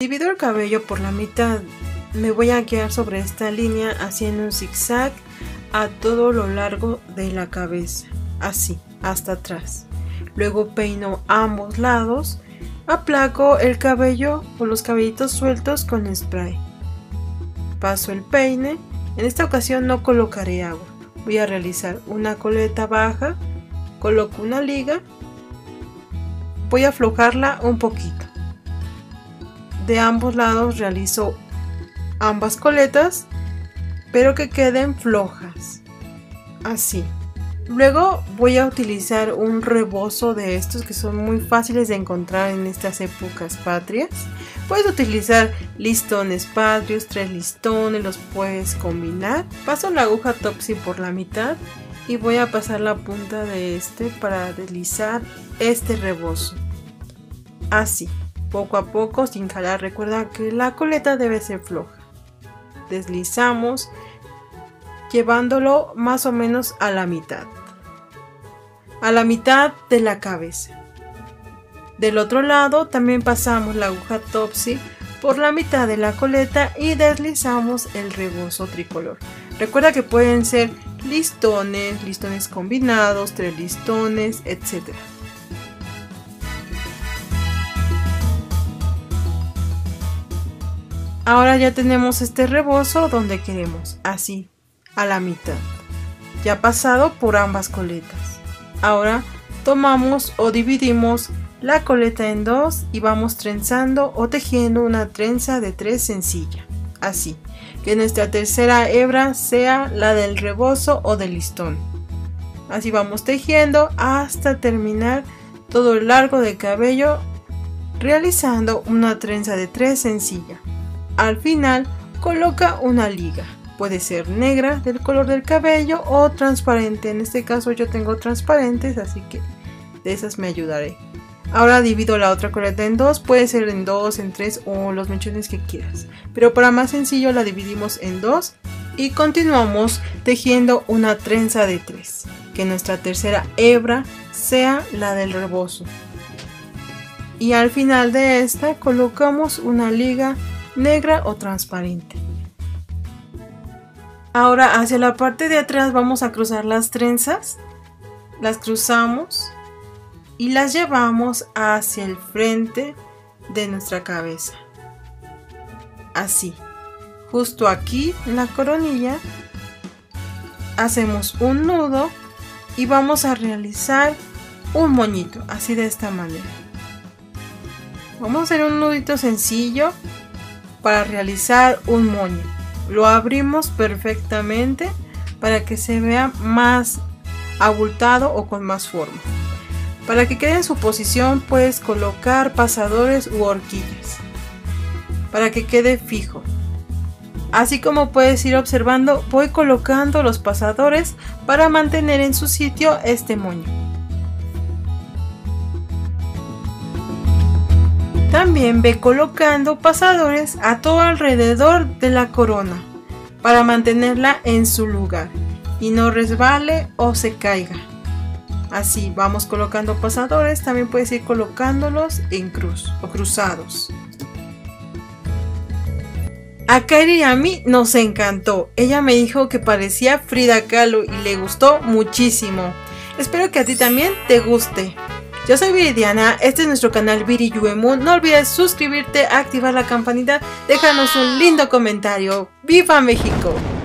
Divido el cabello por la mitad. Me voy a guiar sobre esta línea haciendo un zigzag a todo lo largo de la cabeza, así, hasta atrás. Luego peino ambos lados, aplaco el cabello o los cabellitos sueltos con spray. Paso el peine, en esta ocasión no colocaré agua. Voy a realizar una coleta baja, coloco una liga, voy a aflojarla un poquito. De ambos lados realizo ambas coletas, pero que queden flojas. Así. Luego voy a utilizar un rebozo de estos que son muy fáciles de encontrar en estas épocas patrias. Puedes utilizar listones patrios, tres listones, los puedes combinar. Paso la aguja Topsy por la mitad y voy a pasar la punta de este para deslizar este rebozo. Así, poco a poco sin jalar. Recuerda que la coleta debe ser floja. Deslizamos llevándolo más o menos a la mitad a la mitad de la cabeza. Del otro lado también pasamos la aguja Topsy por la mitad de la coleta y deslizamos el rebozo tricolor. Recuerda que pueden ser listones, listones combinados, tres listones, etc. Ahora ya tenemos este rebozo donde queremos, así, a la mitad, ya pasado por ambas coletas. Ahora tomamos o dividimos la coleta en dos y vamos trenzando o tejiendo una trenza de tres sencilla. Así, que nuestra tercera hebra sea la del rebozo o del listón. Así vamos tejiendo hasta terminar todo el largo del cabello realizando una trenza de tres sencilla. Al final coloca una liga puede ser negra del color del cabello o transparente. En este caso yo tengo transparentes, así que de esas me ayudaré. Ahora divido la otra coleta en dos, puede ser en dos, en tres o los mechones que quieras. Pero para más sencillo la dividimos en dos y continuamos tejiendo una trenza de tres. Que nuestra tercera hebra sea la del rebozo. Y al final de esta colocamos una liga negra o transparente. Ahora hacia la parte de atrás vamos a cruzar las trenzas. Las cruzamos y las llevamos hacia el frente de nuestra cabeza. Así. Justo aquí en la coronilla hacemos un nudo y vamos a realizar un moñito, así de esta manera. Vamos a hacer un nudito sencillo para realizar un moño lo abrimos perfectamente para que se vea más abultado o con más forma. Para que quede en su posición puedes colocar pasadores u horquillas para que quede fijo. Así como puedes ir observando, voy colocando los pasadores para mantener en su sitio este moño. También ve colocando pasadores a todo alrededor de la corona para mantenerla en su lugar y no resbale o se caiga. Así vamos colocando pasadores, también puedes ir colocándolos en cruz o cruzados. A Kairi y a mí nos encantó. Ella me dijo que parecía Frida Kahlo y le gustó muchísimo. Espero que a ti también te guste. Yo soy Viridiana, este es nuestro canal Viri No olvides suscribirte, activar la campanita, déjanos un lindo comentario. ¡Viva México!